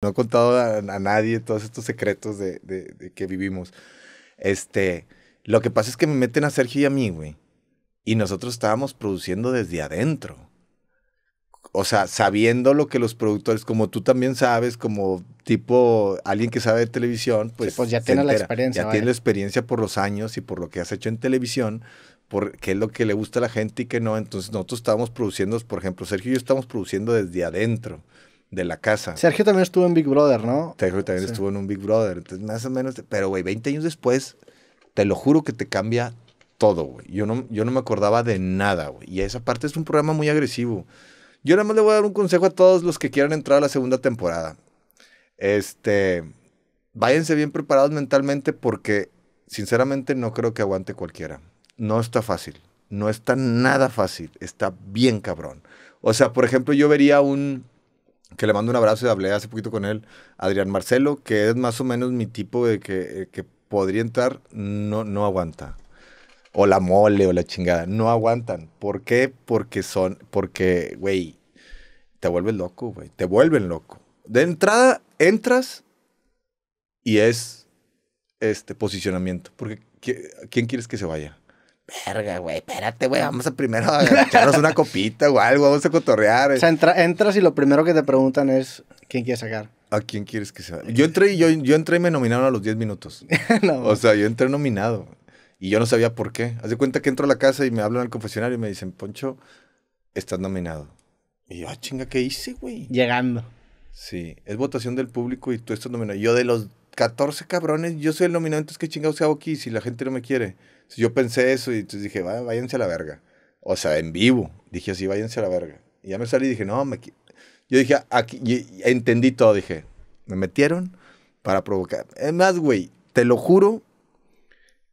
No he contado a, a nadie todos estos secretos de, de- de que vivimos. Este, lo que pasa es que me meten a Sergio y a mí, güey. Y nosotros estábamos produciendo desde adentro. O sea, sabiendo lo que los productores, como tú también sabes, como tipo alguien que sabe de televisión, pues, pues ya tiene la experiencia, Ya vaya. tiene la experiencia por los años y por lo que has hecho en televisión, por qué es lo que le gusta a la gente y qué no. Entonces nosotros estábamos produciendo, por ejemplo, Sergio y yo estamos produciendo desde adentro de la casa. Sergio también estuvo en Big Brother, ¿no? Sergio también Sí. estuvo en un Big Brother. Entonces, más o menos. Pero, güey, 20 años después, te lo juro que te cambia todo, güey. Yo no, yo no me acordaba de nada, güey. Y esa parte es un programa muy agresivo. Yo nada más le voy a dar un consejo a todos los que quieran entrar a la segunda temporada. Este. Váyanse bien preparados mentalmente porque, sinceramente, no creo que aguante cualquiera. No está fácil. No está nada fácil. Está bien cabrón. O sea, por ejemplo, yo vería un que le mando un abrazo y hablé hace poquito con él, Adrián Marcelo, que es más o menos mi tipo de que, eh, que podría entrar, no, no aguanta. O la mole o la chingada, no aguantan. ¿Por qué? Porque son, porque, güey, te vuelves loco, güey, te vuelven loco. De entrada, entras y es este posicionamiento. Porque, ¿qui- ¿quién quieres que se vaya? Verga, güey, espérate, güey, vamos a primero a echarnos una copita o algo, vamos a cotorrear. O sea, entra- entras y lo primero que te preguntan es quién quieres sacar. ¿A quién quieres que sea? Yo entré y yo, yo entré y me nominaron a los 10 minutos. No, O sea, yo entré nominado. Y yo no sabía por qué. Haz de cuenta que entro a la casa y me hablan al confesionario y me dicen, Poncho, estás nominado. Y yo, ah, chinga, ¿qué hice, güey? llegando. Sí, es votación del público y tú estás nominado. Yo de los 14 cabrones, yo soy el nominado, entonces ¿qué chingados hago aquí si la gente no me quiere? Yo pensé eso y entonces dije, "Va- váyanse a la verga. O sea, en vivo. Dije así, váyanse a la verga. Y ya me salí y dije, no, me... qui-". Yo dije, aquí, entendí todo, dije, me metieron para provocar. Es más, güey, te lo juro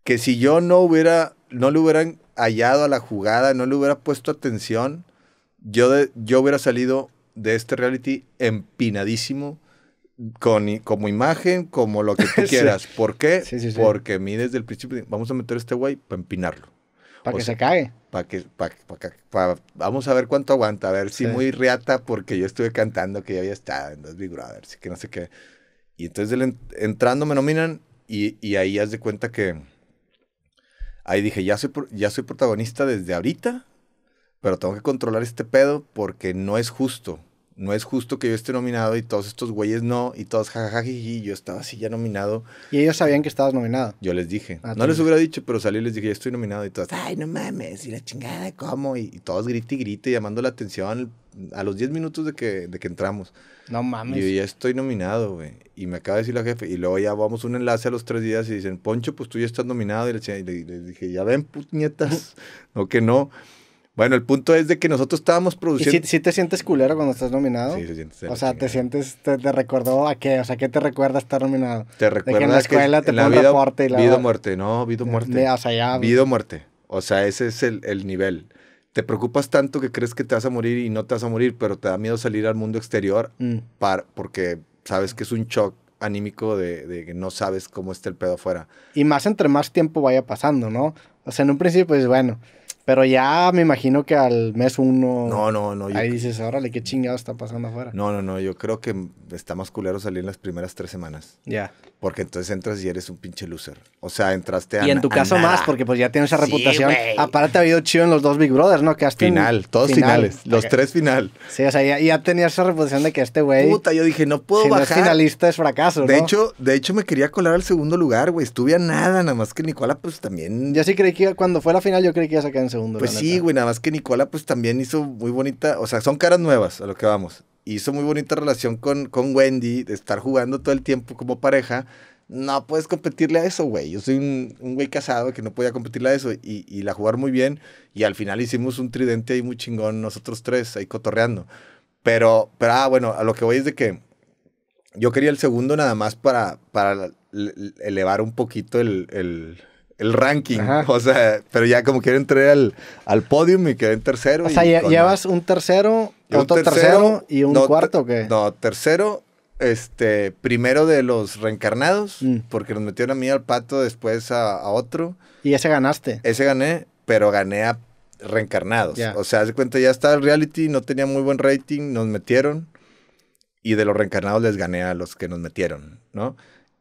que si yo no hubiera, no le hubieran hallado a la jugada, no le hubiera puesto atención, yo, de- yo hubiera salido de este reality empinadísimo, con, como imagen, como lo que tú Sí. quieras. ¿Por qué? Sí, sí, sí. Porque a mí desde el principio, vamos a meter a este güey para empinarlo. Para que sea, se cague. Para que, pa- pa- pa- vamos a ver cuánto aguanta, a ver si muy riata, porque yo estuve cantando que ya había estado en los Big Brothers y que no sé qué. Y entonces en- entrando me nominan y, y ahí haz de cuenta que ahí dije, ya soy, ya soy protagonista desde ahorita, pero tengo que controlar este pedo porque no es justo. No es justo que yo esté nominado y todos estos güeyes no, y todos jajajajiji, yo estaba así ya nominado. Y ellos sabían que estabas nominado. Yo les dije. Ah, no les hubiera dicho, pero salí y les dije, ya estoy nominado. Y todos, ay, no mames, y la chingada, ¿cómo? Y, y todos grite y grite, llamando la atención a los 10 minutos de que, de que entramos. No Y mames. yo ya estoy nominado, güey. Y me acaba de decir la jefe. Y luego ya vamos un enlace a los tres días y dicen, Poncho, pues tú ya estás nominado. Y le, y le- y le dije, ya ven, puñetas. o que no. Bueno, el punto es de que nosotros estábamos ¿Y produciendo. si, si te sientes culero cuando estás nominado? Sí, se siente o sea, te chingada. sientes, te, te recordó a qué, o sea, ¿qué te recuerda estar nominado? Te que recuerda en la escuela te en la ponen reporte y la- vida muerte. No, vida muerte. De- o sea, ya. Vida muerte. O sea, ese es el, el nivel. Te preocupas tanto que crees que te vas a morir y no te vas a morir, pero te da miedo salir al mundo exterior Mm. par- porque sabes que es un shock anímico de, de que no sabes cómo está el pedo afuera. Y más entre más tiempo vaya pasando, ¿no? O sea, en un principio, pues bueno. Pero ya me imagino que al mes uno. No, no, no. Yo, Ahí dices, órale, qué chingado está pasando afuera. no, no, no. Yo creo que está más culero salir en las primeras tres semanas. Ya. Porque entonces entras y eres un pinche loser. O sea, entraste a Y en tu caso más, porque pues ya tienes esa reputación. Aparte ha habido chido en los dos Big Brothers, ¿no? Que hasta en Final, todos final. finales. Los tres final. Sí, o sea, ya, ya tenías esa reputación de que este güey, Puta, yo dije, no puedo si no es bajar. finalista, es fracaso, ¿no? De hecho, de hecho me quería colar al segundo lugar, güey. Estuve a nada, nada más que Nicola, pues también. Yo sí creí que cuando fue la final, yo creí que iba a sacar en segundo. pues sí, güey, nada más que Nicola, pues también hizo muy bonita. O sea, son caras nuevas a lo que vamos. Hizo muy bonita relación con, con Wendy, de estar jugando todo el tiempo como pareja. No puedes competirle a eso, güey. Yo soy un, un güey casado que no podía competirle a eso. Y, y la jugar muy bien. Y al final hicimos un tridente ahí muy chingón, nosotros tres, ahí cotorreando. Pero, pero, ah, bueno, a lo que voy es de que yo quería el segundo nada más para, para elevar un poquito el, el, el ranking. Ajá. O sea, pero ya como quiero entré al, al podium y quedé en tercero. O sea, y llevas un tercero, un otro tercero, y un no, cuarto, ¿o qué? No, tercero, este, primero de los reencarnados, Mm. porque nos metieron a mí al pato, después a, a otro. Y ese ganaste. Ese gané, pero gané a reencarnados. O sea, haz de cuenta, ya estaba el reality, no tenía muy buen rating, nos metieron. y de los reencarnados les gané a los que nos metieron, ¿no?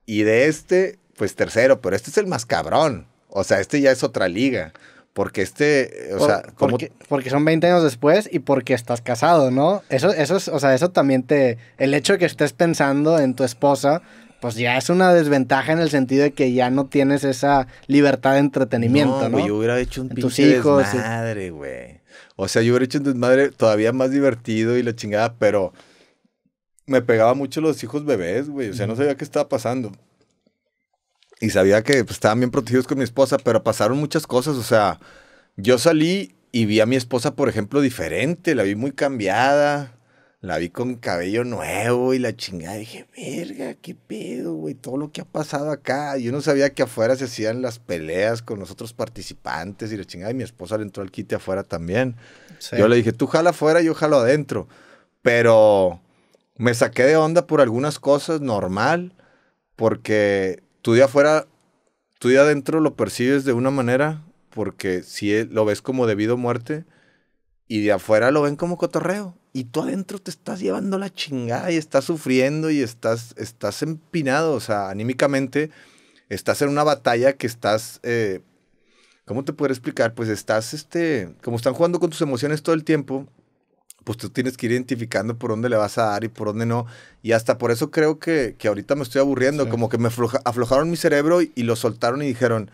Y de este, pues tercero, pero este es el más cabrón. O sea, este ya es otra liga. Porque este, o Por- sea, porque, porque son 20 años después y porque estás casado, ¿no? Eso, eso es, o sea, eso también te. El hecho de que estés pensando en tu esposa, pues ya es una desventaja en el sentido de que ya no tienes esa libertad de entretenimiento, ¿no? güey, yo hubiera hecho un En tus hijos, desmadre, güey. O sea, yo hubiera hecho un desmadre todavía más divertido y la chingada, pero me pegaba mucho los hijos bebés, güey. O sea, no sabía qué estaba pasando. Y sabía que pues, estaban bien protegidos con mi esposa, pero pasaron muchas cosas. O sea, yo salí y vi a mi esposa, por ejemplo, diferente. La vi muy cambiada. La vi con cabello nuevo y la chingada. Dije, verga, qué pedo, güey. Todo lo que ha pasado acá. Yo no sabía que afuera se hacían las peleas con los otros participantes y la chingada. Y mi esposa le entró al quite afuera también. Sí. Yo le dije, tú jala afuera, yo jalo adentro. Pero me saqué de onda por algunas cosas, normal, porque tú de afuera, tú de adentro lo percibes de una manera, porque si lo ves como debido a muerte, y de afuera lo ven como cotorreo. Y tú adentro te estás llevando la chingada y estás sufriendo y estás, estás empinado, o sea, anímicamente estás en una batalla que estás... eh, ¿Cómo te puedo explicar? Pues estás, este, como están jugando con tus emociones todo el tiempo, pues tú tienes que ir identificando por dónde le vas a dar y por dónde no. Y hasta por eso creo que, que ahorita me estoy aburriendo, Sí. como que me afloja- aflojaron mi cerebro y, y lo soltaron y dijeron,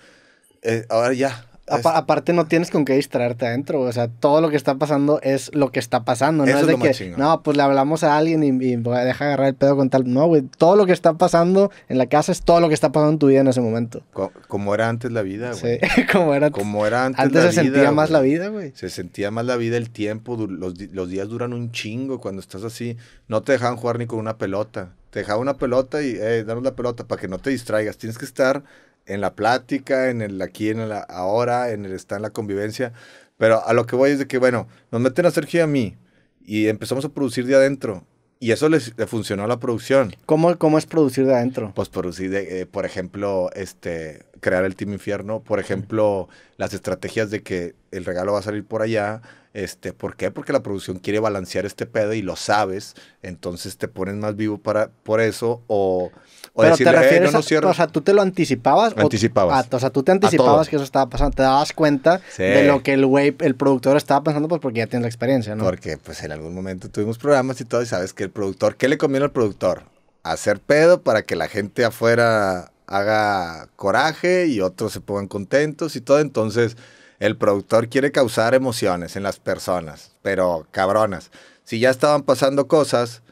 eh, ahora ya. Apa- aparte no tienes con qué distraerte adentro, o sea, todo lo que está pasando es lo que está pasando, no Eso es de que, no, pues le hablamos a alguien y, y deja agarrar el pedo con tal, no, güey, todo lo que está pasando en la casa es todo lo que está pasando en tu vida en ese momento. co- como era antes la vida, Sí, güey. como era, Como era antes, antes la se vida, sentía más la vida, güey. Se sentía más la vida, el tiempo, los, días duran un chingo cuando estás así. No te dejaban jugar ni con una pelota. Te dejaban una pelota y, eh, danos la pelota para que no te distraigas. Tienes que estar en la plática, en el aquí, en el ahora, en el estar en la convivencia. Pero a lo que voy es de que, bueno, nos meten a Sergio y a mí y empezamos a producir de adentro. Y eso les, le funcionó a la producción. ¿Cómo, ¿Cómo es producir de adentro? Pues producir, de, eh, por ejemplo, este, crear el Team Infierno, por ejemplo, las estrategias de que el regalo va a salir por allá, este, ¿por qué? Porque la producción quiere balancear este pedo y lo sabes, entonces te pones más vivo para, por eso, o, o Pero decirle, te "Eh, refieres no nos a, cierres". o sea, tú te lo anticipabas. o- Anticipabas. Ah, o sea, tú te anticipabas que eso estaba pasando, te dabas cuenta Sí. de lo que el güey, el productor estaba pensando, pues porque ya tienes la experiencia, ¿no? Porque pues en algún momento tuvimos programas y todo y sabes que el productor, ¿qué le conviene al productor? Hacer pedo para que la gente afuera haga coraje y otros se pongan contentos y todo. Entonces el productor quiere causar emociones en las personas, pero cabronas. Si ya estaban pasando cosas,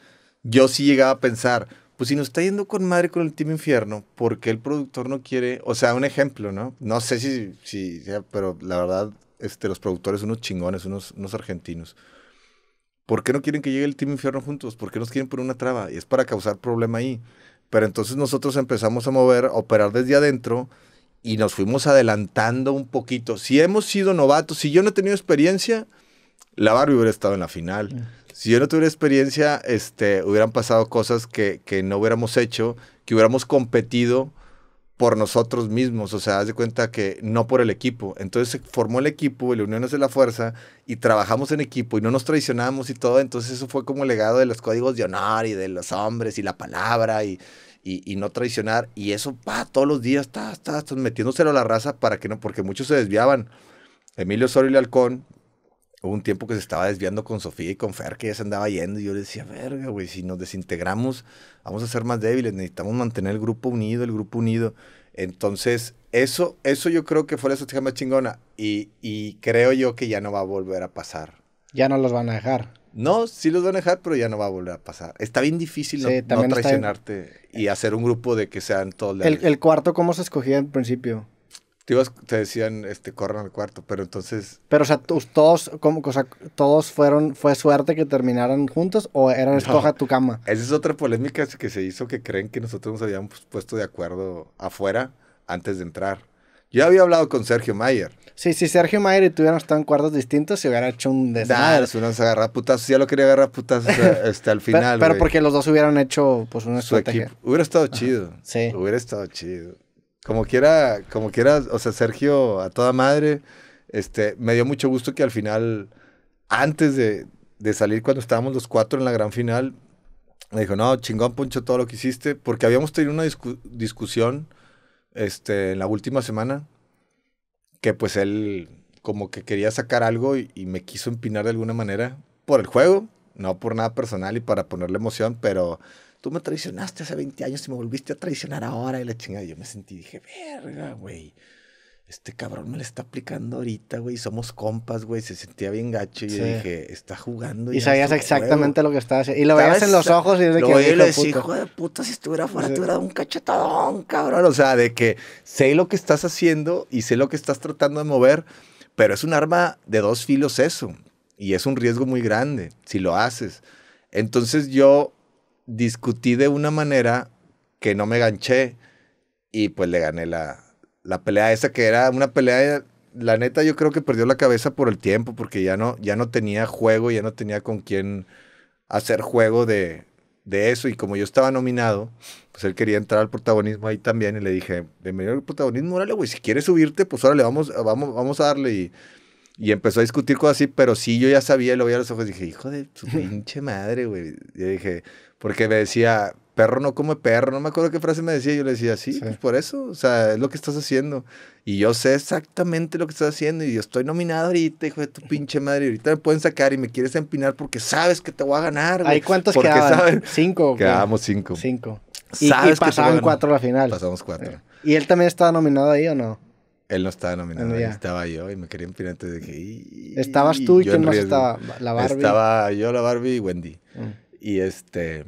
yo sí llegaba a pensar, pues si nos está yendo con madre con el Team Infierno, ¿por qué el productor no quiere? O sea, un ejemplo, ¿no? No sé si, si pero la verdad, este, los productores son unos chingones, unos, unos argentinos. ¿Por qué no quieren que llegue el Team Infierno juntos? ¿Por qué nos quieren poner una traba? Y es para causar problema ahí. Pero entonces nosotros empezamos a mover, a operar desde adentro y nos fuimos adelantando un poquito. Si hemos sido novatos, si yo no he tenido experiencia, la Barbie hubiera estado en la final. Si yo no tuviera experiencia, este, hubieran pasado cosas que, que no hubiéramos hecho, que hubiéramos competido por nosotros mismos. O sea, haz de cuenta que no por el equipo. Entonces se formó el equipo, la unión es de la fuerza, y trabajamos en equipo y no nos traicionamos y todo. Entonces eso fue como el legado de los códigos de honor y de los hombres y la palabra y, y, y no traicionar. Y eso, pa, todos los días, está, está, está metiéndoselo a la raza para que no, porque muchos se desviaban. Emilio Osorio y Halcón, hubo un tiempo que se estaba desviando con Sofía y con Fer, que ya se andaba yendo, y yo le decía, verga, güey, si nos desintegramos, vamos a ser más débiles, necesitamos mantener el grupo unido, el grupo unido. Entonces, eso, eso yo creo que fue la estrategia más chingona, y, y creo yo que ya no va a volver a pasar. Ya no los van a dejar. No, sí los van a dejar, pero ya no va a volver a pasar. Está bien difícil no, Sí, no también está bien. traicionarte y hacer un grupo de que sean todos El, leales. el cuarto, ¿cómo se escogía en principio? Te, ibas- te decían, este, corran al cuarto, pero entonces Pero, o sea, todos, ¿cómo, o sea, todos fueron, fue suerte que terminaran juntos o era escoja tu cama. Esa es otra polémica que se hizo que creen que nosotros nos habíamos puesto de acuerdo afuera antes de entrar. Yo había hablado con Sergio Mayer. Sí, si Sergio Mayer y hubieran estado en cuartos distintos, se hubiera hecho un Nah, desmadre. nos hubieran agarrado a putazos. Ya lo quería agarrar putazos eh, este, al Pero, final. pero güey. porque los dos hubieran hecho, pues, una su estrategia. equipo. Hubiera estado chido. Sí. Hubiera estado chido. Como quiera, como quiera, o sea, Sergio a toda madre, este, me dio mucho gusto que al final, antes de, de salir cuando estábamos los cuatro en la gran final, Me dijo, no, chingón, Poncho, todo lo que hiciste. Porque habíamos tenido una discu- discusión este, en la última semana. Que pues él como que quería sacar algo y, me quiso empinar de alguna manera. Por el juego, no por nada personal y para ponerle emoción, pero tú me traicionaste hace 20 años y me volviste a traicionar ahora y la chingada. Yo me sentí, dije, verga, güey. Este cabrón me la está aplicando ahorita, güey. Somos compas, güey. Se sentía bien gacho. Y yo dije, está jugando. Y sabías exactamente lo que estaba haciendo. Y lo veías en los ojos y es de Lo que. hijo le de decía, puta. hijo de puta, si estuviera fuera, Sí. te hubiera dado un cachetadón, cabrón. O sea, de que sé lo que estás haciendo y sé lo que estás tratando de mover, pero es un arma de dos filos eso. Y es un riesgo muy grande si lo haces. Entonces yo discutí de una manera que no me ganché y pues le gané la, la pelea esa que era una pelea, la neta yo creo que perdió la cabeza por el tiempo porque ya no, ya no tenía juego, ya no tenía con quién hacer juego de, de eso y como yo estaba nominado, pues él quería entrar al protagonismo ahí también y le dije, bienvenido al protagonismo, órale güey, si quieres subirte, pues órale, vamos, vamos, vamos a darle y... Y empezó a discutir cosas así, pero sí, yo ya sabía, lo veía a los ojos dije, hijo de su pinche madre, güey. Y dije, porque me decía, perro no come perro, no me acuerdo qué frase me decía, yo le decía, sí, Sí. pues por eso, o sea, es lo que estás haciendo. Y yo sé exactamente lo que estás haciendo y yo estoy nominado ahorita, hijo de tu pinche madre, ahorita me pueden sacar y me quieres empinar porque sabes que te voy a ganar. ¿Ahí cuántos Porque quedaban? saben- ¿Cinco? Quedábamos cinco. Cinco. Y, y que pasaban cuatro a la final. Pasamos cuatro. ¿Y él también estaba nominado ahí o no? Él no estaba nominado, ahí estaba yo y me quería empinar, entonces dije, "Y- Estabas tú y quién más riesgo". estaba. La Barbie. Estaba yo, la Barbie y Wendy. Mm. Y este.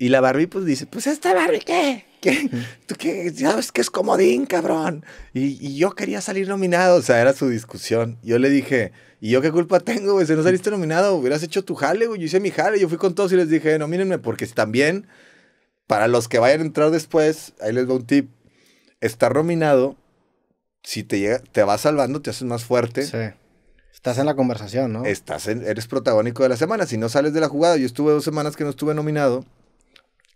Y la Barbie, pues dice: Pues esta Barbie, ¿qué? ¿Qué? ¿Tú qué? ¿Sabes que es comodín, cabrón? Y, y yo quería salir nominado. O sea, era su discusión. Yo le dije: ¿Y yo qué culpa tengo, güey? Si no saliste nominado, hubieras hecho tu jale, güey. Yo hice mi jale. Yo fui con todos y les dije: Nomínenme, porque también, para los que vayan a entrar después, ahí les va un tip: estar nominado, si te, llega, te vas salvando, te haces más fuerte Sí. Estás en la conversación, ¿no? estás en- eres protagónico de la semana. Si no sales de la jugada, yo estuve dos semanas que no estuve nominado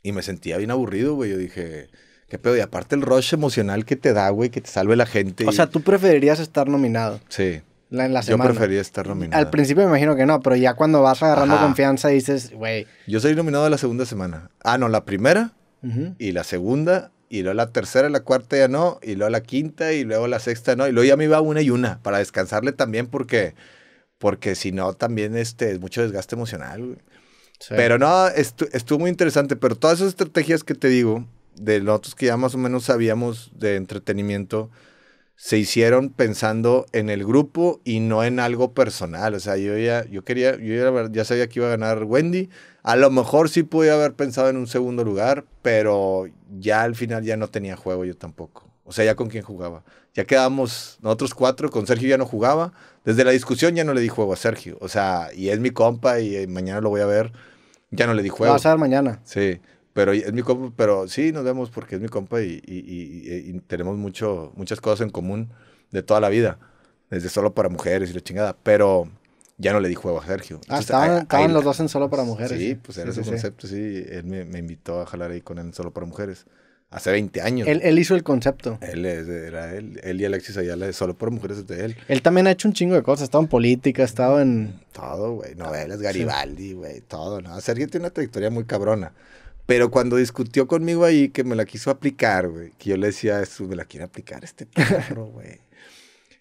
y me sentía bien aburrido, güey. Yo dije, ¿qué pedo? Y aparte el rush emocional que te da, güey, que te salve la gente. O y- sea, tú preferirías estar nominado sí, la- en la yo semana. prefería estar nominado. Al principio me imagino que no, pero ya cuando vas agarrando Ajá. confianza dices, güey. Yo soy nominado la segunda semana. Ah, no, la primera y la segunda. Y luego la tercera, la cuarta ya no, y luego la quinta, y luego la sexta no, y luego ya me iba una y una, para descansarle también, porque, porque si no, también este, es mucho desgaste emocional, güey. Sí. Pero no, estu- estuvo muy interesante. Pero todas esas estrategias que te digo, de nosotros que ya más o menos sabíamos de entretenimiento, se hicieron pensando en el grupo y no en algo personal. O sea, yo ya, yo quería, yo ya, ya sabía que iba a ganar Wendy. A lo mejor sí podía haber pensado en un segundo lugar, pero ya al final ya no tenía juego yo tampoco. O sea, ya con quién jugaba. Ya quedamos nosotros cuatro, con Sergio ya no jugaba. Desde la discusión ya no le di juego a Sergio. O sea, y es mi compa y eh, mañana lo voy a ver. Ya no le di Lo juego. vas a ver mañana. Sí, pero es mi compa, pero sí nos vemos porque es mi compa y, y- y- y tenemos mucho, muchas cosas en común de toda la vida, desde solo para mujeres y la chingada, pero ya no le di juego a Sergio. Ah, estaban, ahí- estaban ahí- los dos en solo para mujeres. Sí, pues era Sí, sí. concepto, sí. Él me, me invitó a jalar ahí con él en solo para mujeres. Hace 20 años. Él, él hizo el concepto. Él era él, él y Alexis Ayala solo para mujeres es de él. Él también ha hecho un chingo de cosas. Ha estado en política, ha estado en... Todo, güey. Novelas, Garibaldi, güey. Todo, ¿no? Sergio tiene una trayectoria muy cabrona. Pero cuando discutió conmigo ahí, que me la quiso aplicar, güey. Que yo le decía, eso me la quiere aplicar este perro, güey.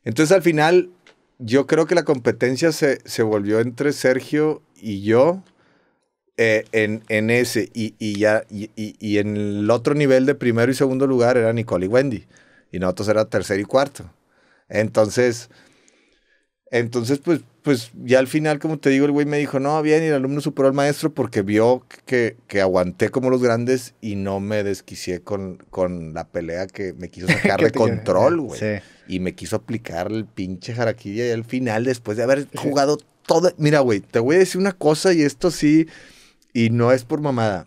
Entonces, al final, yo creo que la competencia se, se volvió entre Sergio y yo eh, en, en ese. Y, y ya, y, y- y en el otro nivel de primero y segundo lugar era Nicole y Wendy. Y nosotros era tercero y cuarto. Entonces, entonces, pues, pues ya al final, como te digo, el güey me dijo, no, bien, y el alumno superó al maestro porque vio que, que aguanté como los grandes y no me desquicié con, con la pelea que me quiso sacar de control, güey. Sí. Y me quiso aplicar el pinche jaraquilla y al final, después de haber jugado todo... Mira, güey, te voy a decir una cosa y esto sí, y no es por mamada.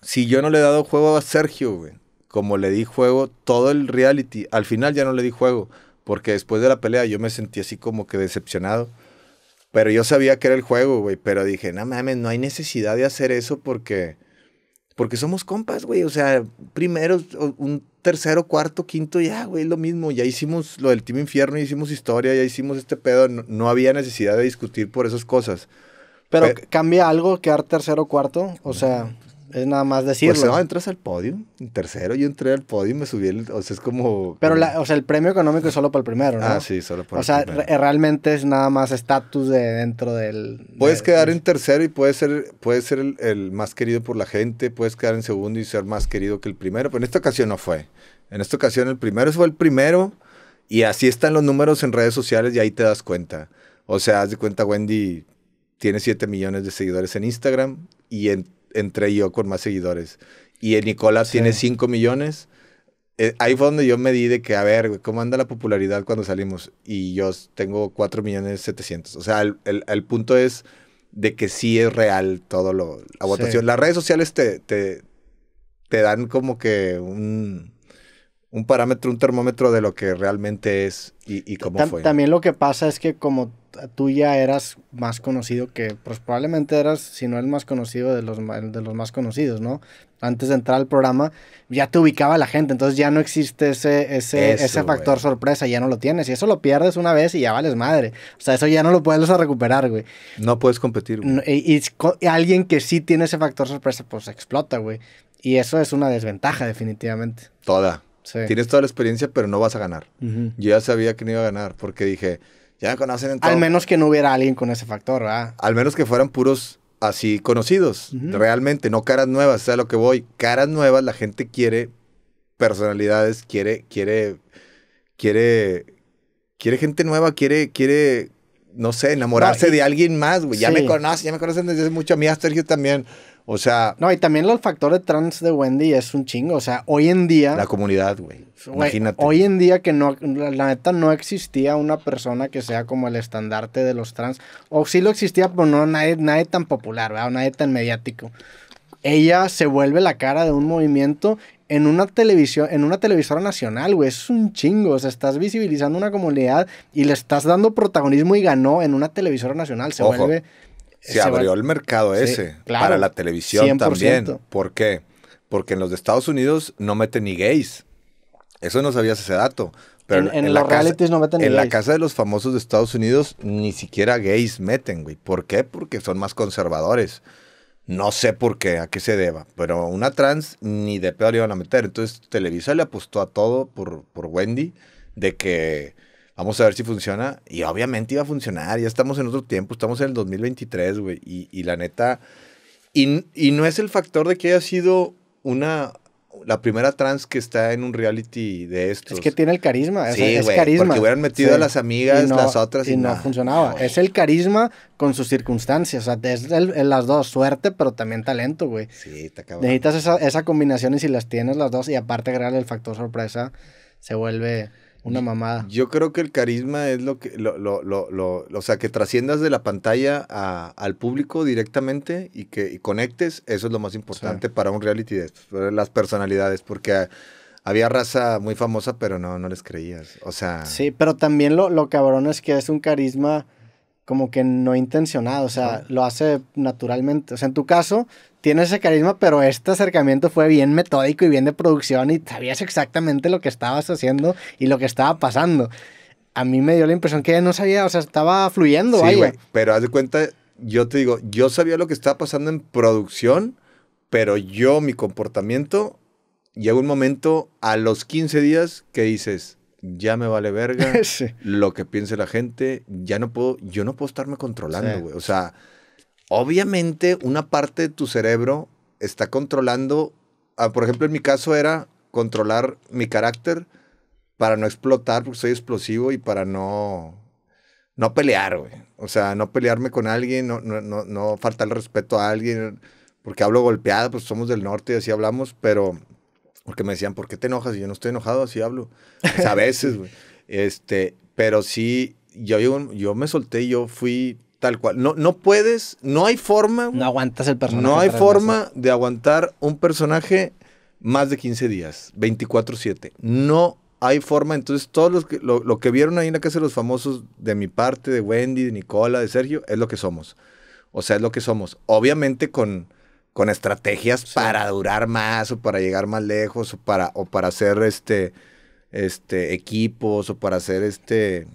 Si yo no le he dado juego a Sergio, güey, como le di juego todo el reality, al final ya no le di juego, porque después de la pelea yo me sentí así como que decepcionado. Pero yo sabía que era el juego, güey, pero dije, no mames, no hay necesidad de hacer eso porque... Porque somos compas, güey. O sea, primero, un tercero, cuarto, quinto, ya, güey, lo mismo. Ya hicimos lo del Team Infierno, ya hicimos historia, ya hicimos este pedo. No había necesidad de discutir por esas cosas. Pero Pe- cambia algo quedar tercero o cuarto. O sea, es nada más decirlo. Pues no, entras al podio. En tercero yo entré al podio y me subí. El, o sea, es como. Pero, la- o sea, el premio económico es solo para el primero, ¿no? Ah, sí, solo por O el sea, primero. re- realmente es nada más estatus de dentro del... Puedes de- quedar en tercero y puedes ser, puedes ser el, el más querido por la gente, puedes quedar en segundo y ser más querido que el primero, pero en esta ocasión no fue. En esta ocasión el primero fue el primero y así están los números en redes sociales y ahí te das cuenta. O sea, haz de cuenta, Wendy tiene 7 millones de seguidores en Instagram y en- entré yo con más seguidores. Y el Nicolás Sí. tiene 5 millones. Eh, ahí fue donde yo me di de que, a ver, ¿cómo anda la popularidad cuando salimos? Y yo tengo 4 millones 700. O sea, el, el- el punto es de que sí es real todo lo, la Sí. votación. Las redes sociales te, te, te dan como que un, un parámetro, un termómetro de lo que realmente es y, y cómo fue. También lo que pasa es que como tú ya eras más conocido que, pues probablemente eras, si no el más conocido de los, de los más conocidos, ¿no? Antes de entrar al programa, ya te ubicaba la gente, entonces ya no existe ese, ese, Eso, ese factor güey. sorpresa, ya no lo tienes, y eso lo pierdes una vez y ya vales madre. O sea, eso ya no lo puedes recuperar, güey. No puedes competir. güey. Y, y alguien que sí tiene ese factor sorpresa, pues explota, güey. Y eso es una desventaja, definitivamente. Toda. Sí. Tienes toda la experiencia, pero no vas a ganar. Yo ya sabía que no iba a ganar porque dije, ya me conocen en todo. Al menos que no hubiera alguien con ese factor, ¿verdad? Al menos que fueran puros así conocidos, realmente, no caras nuevas, o sea, lo que voy. Caras nuevas, la gente quiere personalidades, quiere, quiere, quiere, quiere gente nueva, quiere, quiere, no sé, enamorarse No, y- de alguien más, güey. Ya Sí. me conocen, ya me conocen desde hace mucho. A mí, a Sergio también. O sea, No, y también el factor de trans de Wendy es un chingo. O sea, hoy en día. la comunidad, güey. Imagínate. Hoy en día que no, la, la neta no existía una persona que sea como el estandarte de los trans. O sí lo existía, pero no nadie, nadie tan popular, ¿verdad? O nadie tan mediático. Ella se vuelve la cara de un movimiento en una televisión, en una televisora nacional, güey. Es un chingo. O sea, estás visibilizando una comunidad y le estás dando protagonismo y ganó en una televisora nacional. Se Ojo, vuelve. Se abrió el mercado Sí, ese claro, para la televisión 100%. también. ¿Por qué? Porque en los de Estados Unidos no meten ni gays. Eso no sabías ese dato. Pero En- en la los casa- realities no meten ni En la casa de los famosos de Estados Unidos ni siquiera gays meten, güey. ¿Por qué? Porque son más conservadores. No sé por qué, a qué se deba. Pero una trans ni de pedo le iban a meter. Entonces Televisa le apostó a todo por, por Wendy de que vamos a ver si funciona. Y obviamente iba a funcionar. Ya estamos en otro tiempo. Estamos en el 2023, güey. Y, y la neta... Y, y no es el factor de que haya sido una... La primera trans que está en un reality de estos. Es que tiene el carisma, sea, Sí, es güey, carisma. porque hubieran metido a las amigas, no- las otras, y y no, funcionaba. Güey. es el carisma con sus circunstancias, o sea, es el- las dos, suerte, pero también talento, güey. Sí, está cabrón. Necesitas esa, esa combinación y si las tienes las dos y aparte agregarle el factor sorpresa, se vuelve una mamada. Yo creo que el carisma es lo que, lo, lo, lo, lo- o sea, que trasciendas de la pantalla a- al público directamente y que y conectes, eso es lo más importante para un reality de estos, para las personalidades, porque había raza muy famosa, pero no, no les creías. O sea, Sí, pero también lo, lo cabrón es que es un carisma como que no intencionado, o sea, lo hace naturalmente. O sea, en tu caso, tienes ese carisma, pero este acercamiento fue bien metódico y bien de producción y sabías exactamente lo que estabas haciendo y lo que estaba pasando. A mí me dio la impresión que no sabía, o sea, estaba fluyendo, sí, güey, pero haz de cuenta, yo te digo, yo sabía lo que estaba pasando en producción, pero yo, mi comportamiento, llega un momento a los 15 días que dices, ya me vale verga. Sí. lo que piense la gente, ya no puedo, yo no puedo estarme controlando, Sí. güey. O sea, obviamente una parte de tu cerebro está controlando, ah, por ejemplo, en mi caso era controlar mi carácter para no explotar, porque soy explosivo y para no, no pelear, güey. O sea, no pelearme con alguien, no, no, no, no faltar el respeto a alguien, porque hablo golpeado, pues somos del norte y así hablamos, pero porque me decían, ¿por qué te enojas? Y yo no estoy enojado, así hablo. A veces, güey. Este, pero sí, yo, yo, yo me solté y yo fui tal cual. No, no puedes, no hay forma, No aguantas el personaje. no hay forma de aguantar un personaje más de 15 días, 24/7. No hay forma. Entonces, todos los que, lo, lo que vieron ahí en la casa de los famosos, de mi parte, de Wendy, de Nicola, de Sergio, es lo que somos. O sea, es lo que somos. Obviamente con, con estrategias Sí. para durar más o para llegar más lejos o para, o para hacer este, este, equipos o para hacer este...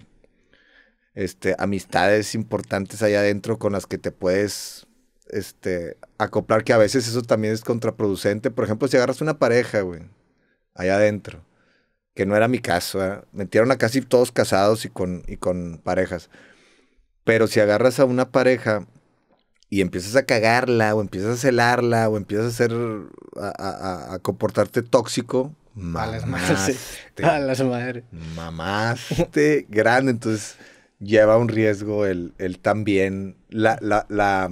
este, amistades importantes allá adentro con las que te puedes este, acoplar, que a veces eso también es contraproducente. Por ejemplo, si agarras una pareja, güey, allá adentro, que no era mi caso, ¿eh? metieron a casi todos casados y con, y con parejas. Pero si agarras a una pareja y empiezas a cagarla, o empiezas a celarla, o empiezas a hacer, a, a, comportarte tóxico, mamaste. A las madres. Mamaste grande, entonces lleva un riesgo el, el también, la, la, la,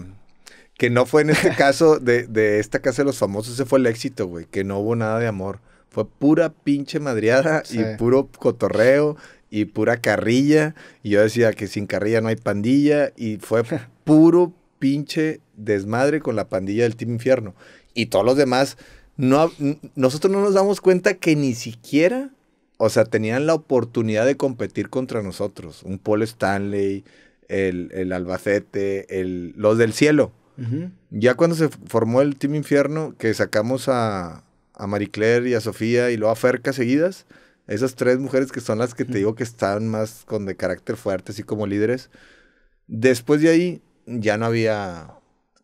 que no fue en este caso de, de esta casa de los famosos, ese fue el éxito, güey, que no hubo nada de amor. Fue pura pinche madriada y puro cotorreo y pura carrilla. Y yo decía que sin carrilla no hay pandilla. Y fue puro pinche desmadre con la pandilla del Team Infierno. Y todos los demás, no, nosotros no nos damos cuenta que ni siquiera, o sea, tenían la oportunidad de competir contra nosotros. Un Paul Stanley, el, el Albacete, el, los del cielo. Ya cuando se formó el Team Infierno, que sacamos a, a Marie Claire y a Sofía y luego a Ferca seguidas, esas tres mujeres que son las que te digo que están más con de carácter fuerte, así como líderes. Después de ahí ya no había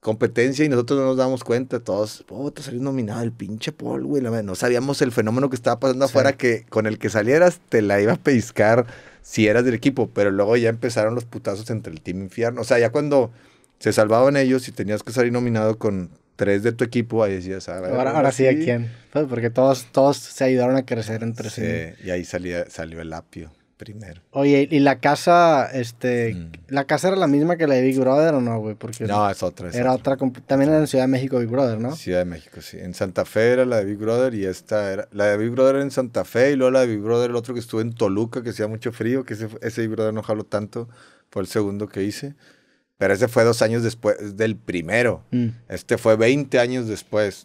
competencia y nosotros no nos damos cuenta, todos, te salió nominado el pinche Paul, güey. No sabíamos el fenómeno que estaba pasando afuera, que con el que salieras te la iba a pescar si eras del equipo, pero luego ya empezaron los putazos entre el Team Infierno. O sea, ya cuando se salvaban ellos y tenías que salir nominado con tres de tu equipo, ahí decías, ah, ahora, ahora, sí, ¿a quién? Pues porque todos, todos se ayudaron a crecer entre sí. Sí, y ahí salía, salió el apio primero. Oye, ¿y la casa, este, mm. la casa era la misma que la de Big Brother o no, güey? Porque no, es otra. era otra, también era en Ciudad de México Big Brother, ¿no? Ciudad de México, sí. En Santa Fe era la de Big Brother y esta era, la de Big Brother en Santa Fe y luego la de Big Brother, el otro que estuvo en Toluca, que hacía mucho frío, que ese, ese Big Brother no jaló tanto, fue el segundo que hice. Pero ese fue dos años después del primero. Mm. Este fue 20 años después.